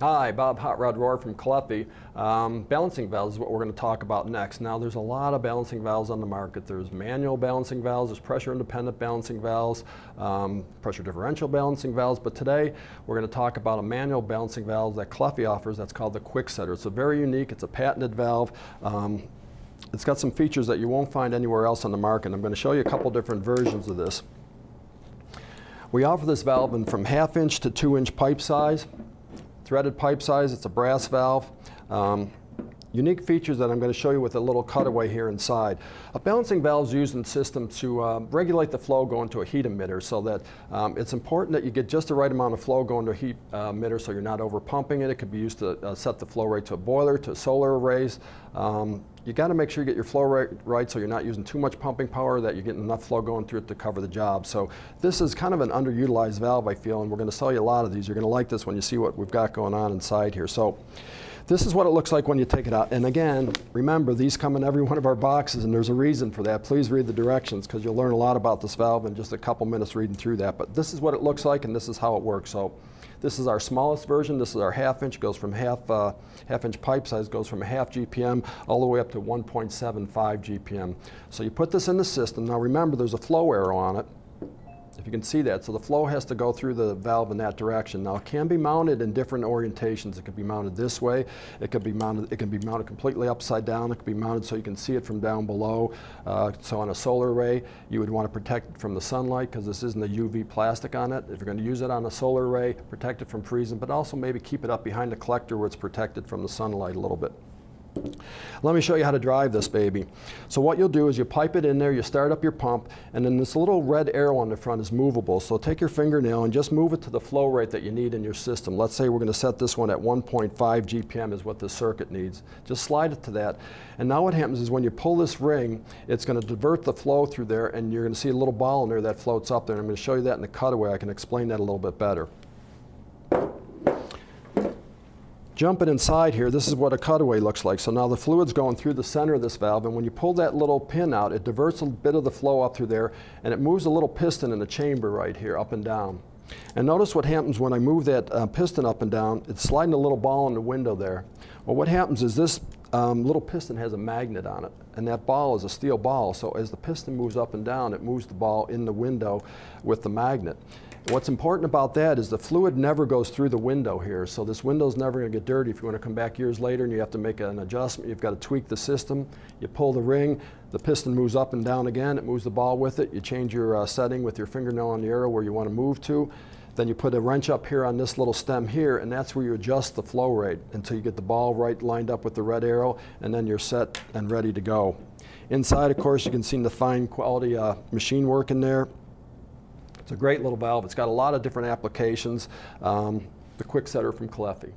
Hi, Bob Hot Rod Rohr from Caleffi. Um, balancing valves is what we're going to talk about next. Now there's a lot of balancing valves on the market. There's manual balancing valves, there's pressure independent balancing valves, um, pressure differential balancing valves, but today we're going to talk about a manual balancing valve that Caleffi offers that's called the Quick Setter. It's a very unique, it's a patented valve. Um, it's got some features that you won't find anywhere else on the market. I'm going to show you a couple different versions of this. We offer this valve in from half inch to two inch pipe size threaded pipe size. It's a brass valve. Um, unique features that I'm going to show you with a little cutaway here inside. A balancing valve is used in the system to uh, regulate the flow going to a heat emitter so that um, it's important that you get just the right amount of flow going to a heat uh, emitter so you're not over pumping it. It could be used to uh, set the flow rate to a boiler, to solar arrays. Um, you got to make sure you get your flow rate right so you're not using too much pumping power, that you're getting enough flow going through it to cover the job. So this is kind of an underutilized valve, I feel, and we're going to sell you a lot of these. You're going to like this when you see what we've got going on inside here. So this is what it looks like when you take it out. And again, remember, these come in every one of our boxes, and there's a reason for that. Please read the directions, because you'll learn a lot about this valve in just a couple minutes reading through that. But this is what it looks like, and this is how it works. So this is our smallest version. This is our half inch, goes from half, uh, half inch pipe size, goes from a half GPM all the way up to 1.75 GPM. So you put this in the system. Now remember, there's a flow arrow on it if you can see that. So the flow has to go through the valve in that direction. Now it can be mounted in different orientations. It could be mounted this way. It could be mounted, it can be mounted completely upside down. It could be mounted so you can see it from down below. Uh, so on a solar array, you would want to protect it from the sunlight because this isn't a UV plastic on it. If you're going to use it on a solar array, protect it from freezing, but also maybe keep it up behind the collector where it's protected from the sunlight a little bit. Let me show you how to drive this baby. So what you'll do is you pipe it in there, you start up your pump, and then this little red arrow on the front is movable. So take your fingernail and just move it to the flow rate that you need in your system. Let's say we're going to set this one at 1.5 GPM is what the circuit needs. Just slide it to that. And now what happens is when you pull this ring, it's going to divert the flow through there, and you're going to see a little ball in there that floats up there. And I'm going to show you that in the cutaway. I can explain that a little bit better. Jumping inside here, this is what a cutaway looks like. So now the fluid's going through the center of this valve, and when you pull that little pin out, it diverts a bit of the flow up through there, and it moves a little piston in the chamber right here, up and down. And notice what happens when I move that uh, piston up and down. It's sliding a little ball in the window there. Well, what happens is this um, little piston has a magnet on it, and that ball is a steel ball. So as the piston moves up and down, it moves the ball in the window with the magnet. What's important about that is the fluid never goes through the window here, so this window is never going to get dirty. If you want to come back years later and you have to make an adjustment, you've got to tweak the system. You pull the ring, the piston moves up and down again, it moves the ball with it. You change your uh, setting with your fingernail on the arrow where you want to move to. Then you put a wrench up here on this little stem here, and that's where you adjust the flow rate until you get the ball right lined up with the red arrow, and then you're set and ready to go. Inside, of course, you can see the fine quality uh, machine work in there. It's a great little valve. It's got a lot of different applications. Um, the quick setter from Caleffi.